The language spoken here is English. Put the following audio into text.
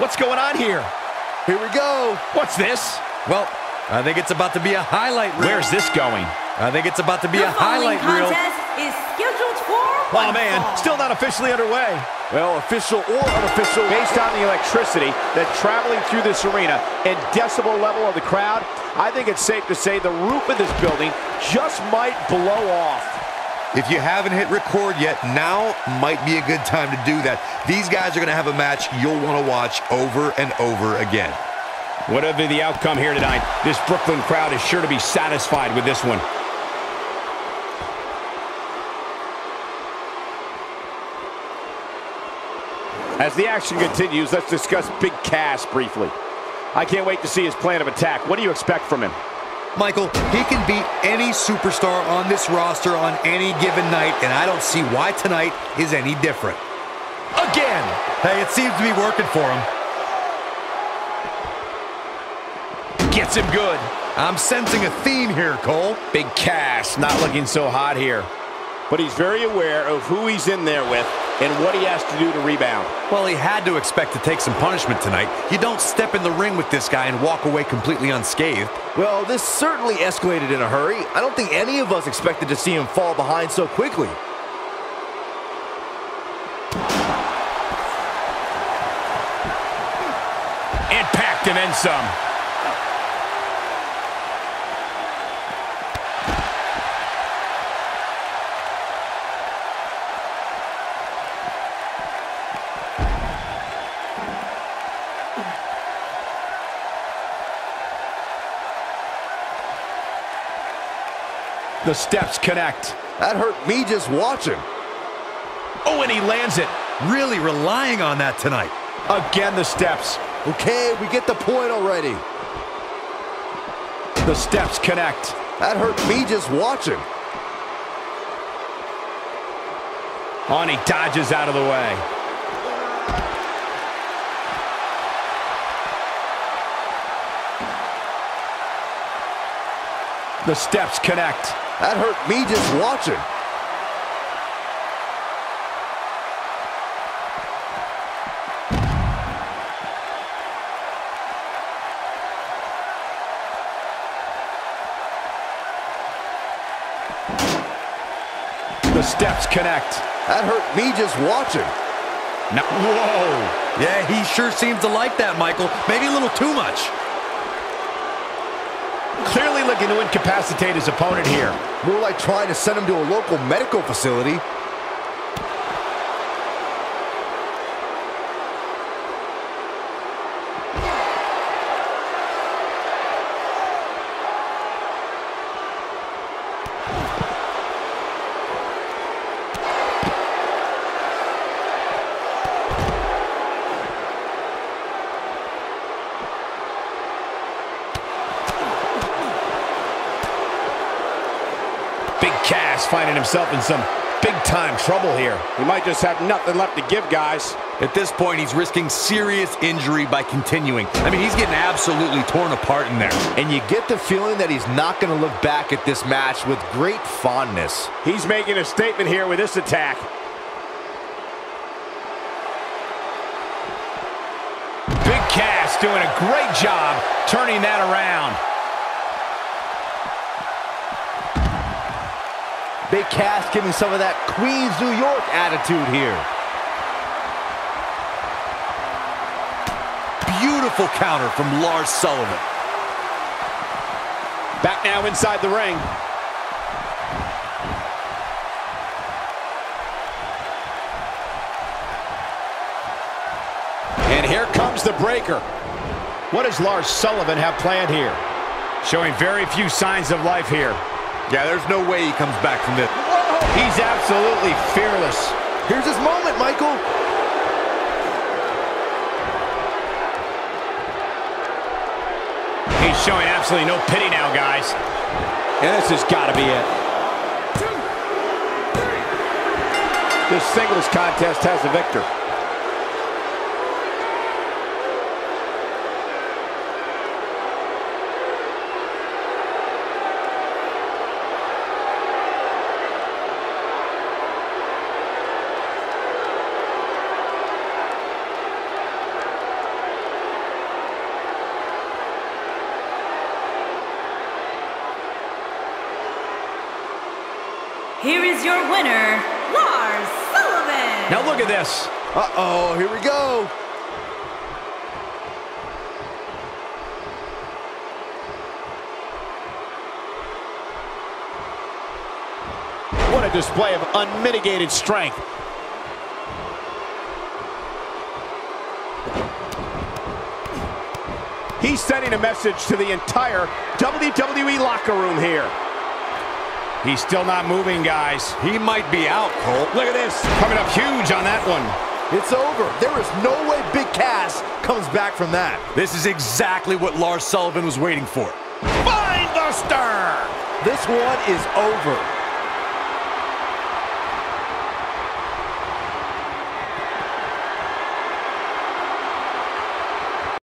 What's going on here? Here we go. What's this? Well, I think it's about to be a highlight reel. Where's this going? I think it's about to be The a following highlight reel. contest is scheduled for Oh one man, fall. still not officially underway. Well, official or unofficial, based on the electricity that's traveling through this arena and decibel level of the crowd, I think it's safe to say the roof of this building just might blow off. If you haven't hit record yet, now might be a good time to do that. These guys are going to have a match you'll want to watch over and over again. Whatever the outcome here tonight, this Brooklyn crowd is sure to be satisfied with this one. As the action continues, let's discuss Big Cass briefly. I can't wait to see his plan of attack. What do you expect from him? Michael, he can beat any superstar on this roster on any given night, and I don't see why tonight is any different. Again. Hey, it seems to be working for him. Gets him good. I'm sensing a theme here, Cole. Big Cass not looking so hot here. But he's very aware of who he's in there with and what he has to do to rebound. Well, he had to expect to take some punishment tonight. You don't step in the ring with this guy and walk away completely unscathed. Well, this certainly escalated in a hurry. I don't think any of us expected to see him fall behind so quickly. And packed and then some. The steps connect. That hurt me just watching. Oh, and he lands it. Really relying on that tonight. Again, the steps. Okay, we get the point already. The steps connect. That hurt me just watching. On, he dodges out of the way. The steps connect. That hurt me just watching. The steps connect. That hurt me just watching. Now, whoa. Yeah, he sure seems to like that, Michael. Maybe a little too much. Clearly looking to incapacitate his opponent here. More like trying to send him to a local medical facility. Cass finding himself in some big-time trouble here. He might just have nothing left to give, guys. At this point, he's risking serious injury by continuing. I mean, he's getting absolutely torn apart in there. And you get the feeling that he's not going to look back at this match with great fondness. He's making a statement here with this attack. Big Cass doing a great job turning that around. Big Cass giving some of that Queens, New York attitude here. Beautiful counter from Lars Sullivan. Back now inside the ring. And here comes the breaker. What does Lars Sullivan have planned here? Showing very few signs of life here. Yeah, there's no way he comes back from this. He's absolutely fearless. Here's his moment, Michael. He's showing absolutely no pity now, guys. And this has got to be it. This singles contest has a victor. Here is your winner, Lars Sullivan. Now look at this. Uh-oh, here we go. What a display of unmitigated strength. He's sending a message to the entire WWE locker room here. He's still not moving, guys. He might be out, Cole. Look at this. Coming up huge on that one. It's over. There is no way Big Cass comes back from that. This is exactly what Lars Sullivan was waiting for. Spinebuster! This one is over.